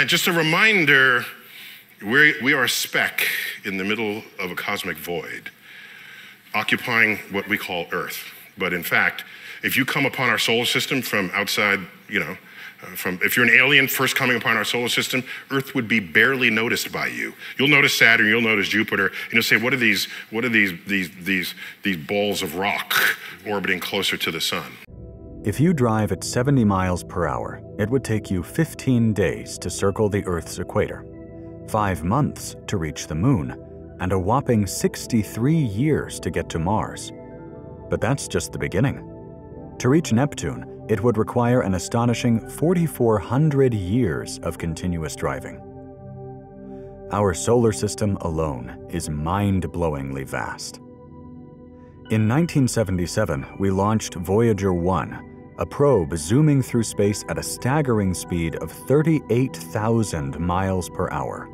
And just a reminder we're, we are a speck in the middle of a cosmic void, occupying what we call Earth. But in fact, if you come upon our solar system from outside, you know, uh, from if you're an alien first coming upon our solar system, Earth would be barely noticed by you. You'll notice Saturn, you'll notice Jupiter, and you'll say, "What are these? What are these these these these balls of rock orbiting closer to the sun?" If you drive at 70 miles per hour, it would take you 15 days to circle the Earth's equator, 5 months to reach the moon, and a whopping 63 years to get to Mars. But that's just the beginning. To reach Neptune, it would require an astonishing 4,400 years of continuous driving. Our solar system alone is mind-blowingly vast. In 1977, we launched Voyager 1, a probe zooming through space at a staggering speed of 38,000 miles per hour.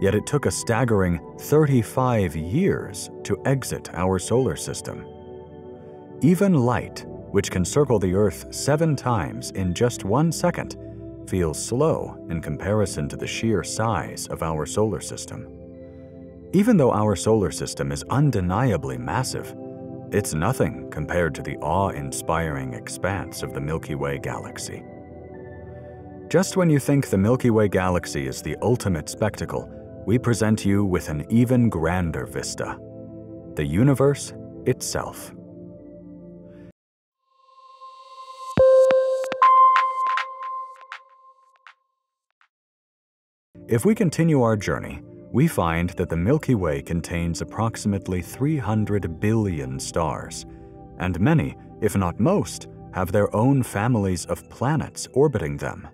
Yet it took a staggering 35 years to exit our solar system. Even light which can circle the Earth seven times in just one second, feels slow in comparison to the sheer size of our solar system. Even though our solar system is undeniably massive, it's nothing compared to the awe-inspiring expanse of the Milky Way galaxy. Just when you think the Milky Way galaxy is the ultimate spectacle, we present you with an even grander vista. The universe itself. If we continue our journey, we find that the Milky Way contains approximately 300 billion stars, and many, if not most, have their own families of planets orbiting them.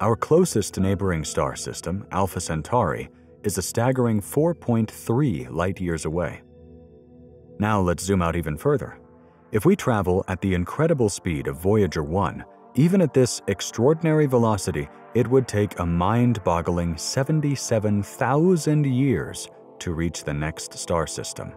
Our closest neighboring star system, Alpha Centauri, is a staggering 4.3 light-years away. Now let's zoom out even further. If we travel at the incredible speed of Voyager 1, even at this extraordinary velocity, it would take a mind-boggling 77,000 years to reach the next star system.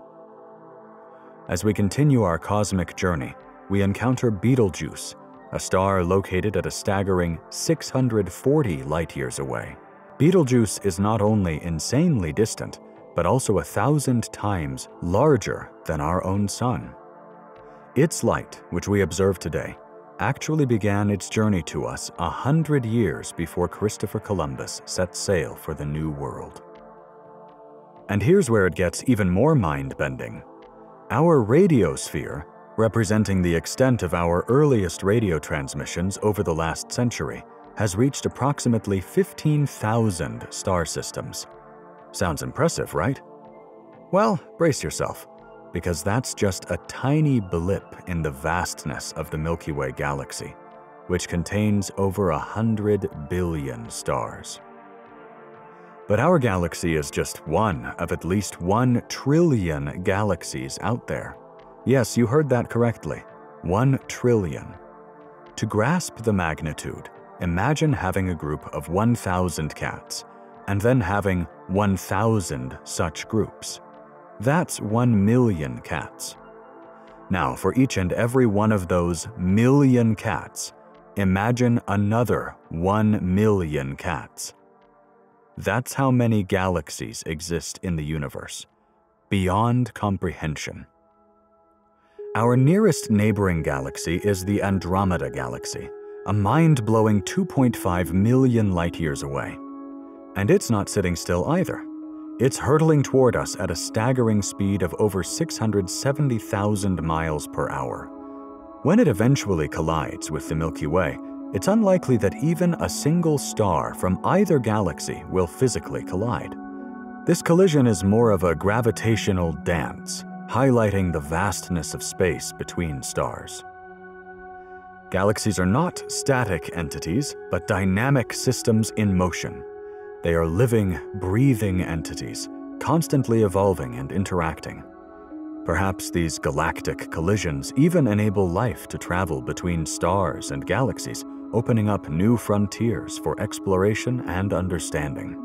As we continue our cosmic journey, we encounter Betelgeuse, a star located at a staggering 640 light-years away. Betelgeuse is not only insanely distant, but also a thousand times larger than our own Sun. Its light, which we observe today, actually began its journey to us a hundred years before Christopher Columbus set sail for the New World. And here's where it gets even more mind-bending. Our radiosphere, representing the extent of our earliest radio transmissions over the last century, has reached approximately 15,000 star systems. Sounds impressive, right? Well, brace yourself because that's just a tiny blip in the vastness of the Milky Way galaxy, which contains over a hundred billion stars. But our galaxy is just one of at least one trillion galaxies out there. Yes, you heard that correctly. One trillion. To grasp the magnitude, imagine having a group of 1,000 cats, and then having 1,000 such groups. That's 1 million cats. Now, for each and every one of those million cats, imagine another 1 million cats. That's how many galaxies exist in the universe, beyond comprehension. Our nearest neighboring galaxy is the Andromeda Galaxy, a mind-blowing 2.5 million light-years away. And it's not sitting still either. It's hurtling toward us at a staggering speed of over 670,000 miles per hour. When it eventually collides with the Milky Way, it's unlikely that even a single star from either galaxy will physically collide. This collision is more of a gravitational dance, highlighting the vastness of space between stars. Galaxies are not static entities, but dynamic systems in motion. They are living, breathing entities, constantly evolving and interacting. Perhaps these galactic collisions even enable life to travel between stars and galaxies, opening up new frontiers for exploration and understanding.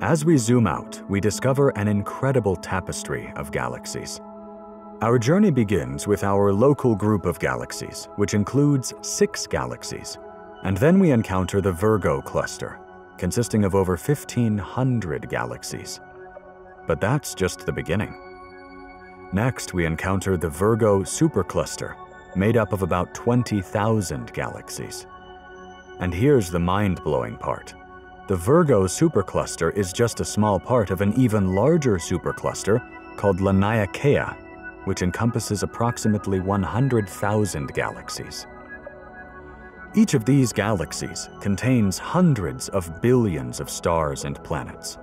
As we zoom out, we discover an incredible tapestry of galaxies. Our journey begins with our local group of galaxies, which includes six galaxies And then we encounter the Virgo cluster, consisting of over 1,500 galaxies. But that's just the beginning. Next, we encounter the Virgo supercluster, made up of about 20,000 galaxies. And here's the mind blowing part the Virgo supercluster is just a small part of an even larger supercluster called Laniakea, which encompasses approximately 100,000 galaxies. Each of these galaxies contains hundreds of billions of stars and planets,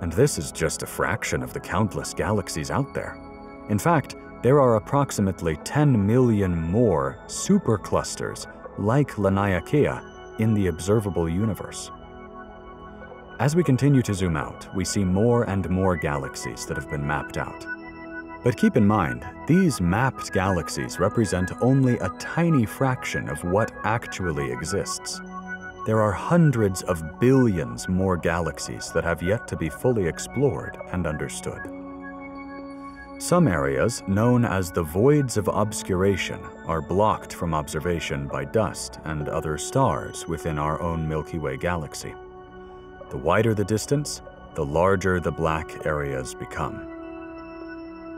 and this is just a fraction of the countless galaxies out there. In fact, there are approximately 10 million more superclusters like Laniakea in the observable universe. As we continue to zoom out, we see more and more galaxies that have been mapped out. But keep in mind, these mapped galaxies represent only a tiny fraction of what actually exists. There are hundreds of billions more galaxies that have yet to be fully explored and understood. Some areas, known as the voids of obscuration, are blocked from observation by dust and other stars within our own Milky Way galaxy. The wider the distance, the larger the black areas become.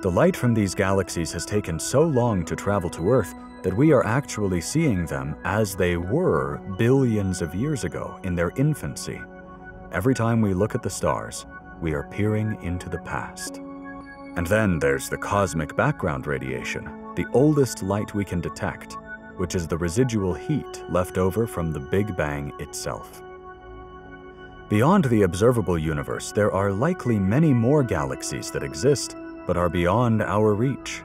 The light from these galaxies has taken so long to travel to Earth that we are actually seeing them as they were billions of years ago in their infancy. Every time we look at the stars, we are peering into the past. And then there's the cosmic background radiation, the oldest light we can detect, which is the residual heat left over from the Big Bang itself. Beyond the observable universe, there are likely many more galaxies that exist but are beyond our reach.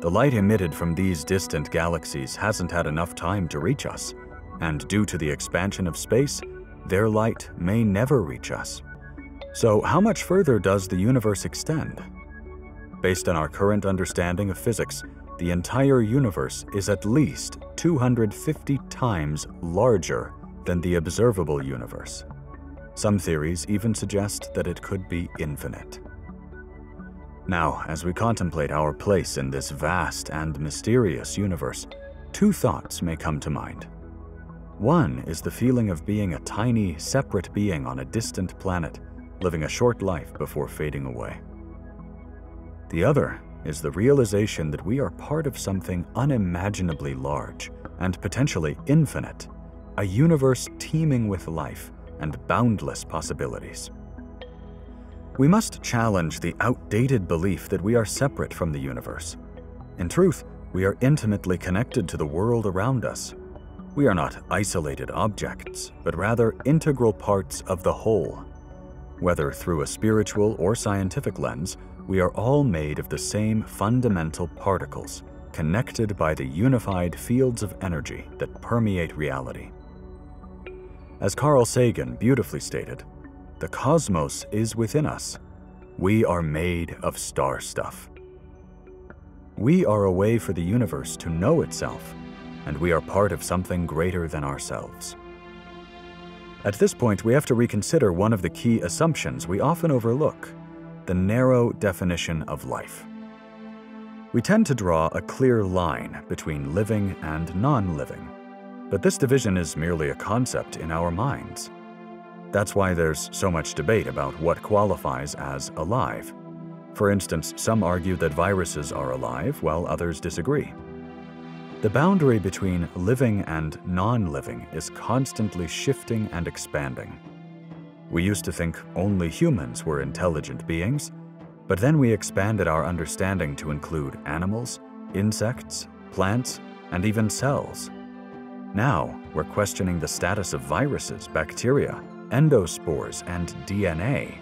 The light emitted from these distant galaxies hasn't had enough time to reach us, and due to the expansion of space, their light may never reach us. So, how much further does the universe extend? Based on our current understanding of physics, the entire universe is at least 250 times larger than the observable universe. Some theories even suggest that it could be infinite. Now, as we contemplate our place in this vast and mysterious universe, two thoughts may come to mind. One is the feeling of being a tiny, separate being on a distant planet, living a short life before fading away. The other is the realization that we are part of something unimaginably large and potentially infinite, a universe teeming with life and boundless possibilities. We must challenge the outdated belief that we are separate from the universe. In truth, we are intimately connected to the world around us. We are not isolated objects, but rather integral parts of the whole. Whether through a spiritual or scientific lens, we are all made of the same fundamental particles, connected by the unified fields of energy that permeate reality. As Carl Sagan beautifully stated, the cosmos is within us. We are made of star stuff. We are a way for the universe to know itself, and we are part of something greater than ourselves. At this point, we have to reconsider one of the key assumptions we often overlook the narrow definition of life. We tend to draw a clear line between living and non living, but this division is merely a concept in our minds. That's why there's so much debate about what qualifies as alive. For instance, some argue that viruses are alive, while others disagree. The boundary between living and non living is constantly shifting and expanding. We used to think only humans were intelligent beings, but then we expanded our understanding to include animals, insects, plants, and even cells. Now, we're questioning the status of viruses, bacteria, endospores, and DNA.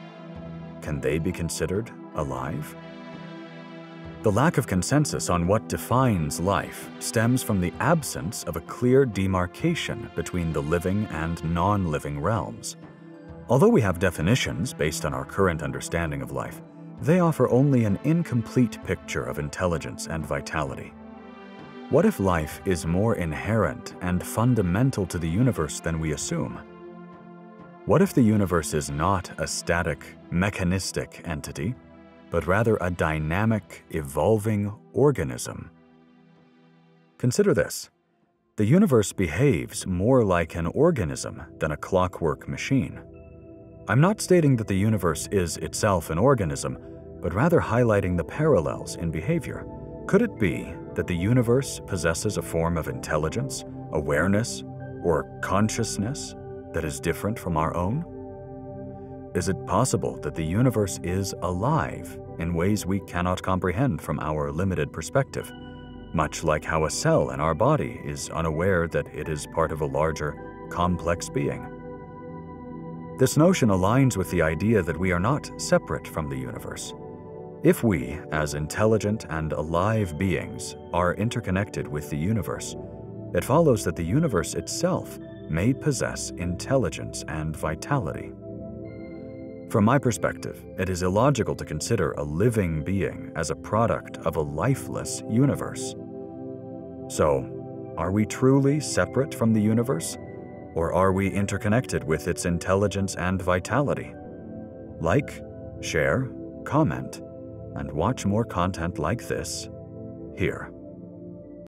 Can they be considered alive? The lack of consensus on what defines life stems from the absence of a clear demarcation between the living and non living realms. Although we have definitions based on our current understanding of life, they offer only an incomplete picture of intelligence and vitality. What if life is more inherent and fundamental to the universe than we assume? What if the universe is not a static, mechanistic entity, but rather a dynamic, evolving organism? Consider this. The universe behaves more like an organism than a clockwork machine. I'm not stating that the universe is itself an organism, but rather highlighting the parallels in behavior. Could it be that the universe possesses a form of intelligence, awareness, or consciousness that is different from our own? Is it possible that the universe is alive in ways we cannot comprehend from our limited perspective, much like how a cell in our body is unaware that it is part of a larger, complex being? This notion aligns with the idea that we are not separate from the universe. If we, as intelligent and alive beings, are interconnected with the universe, it follows that the universe itself may possess intelligence and vitality. From my perspective, it is illogical to consider a living being as a product of a lifeless universe. So, are we truly separate from the universe? Or are we interconnected with its intelligence and vitality? Like, share, comment, and watch more content like this here.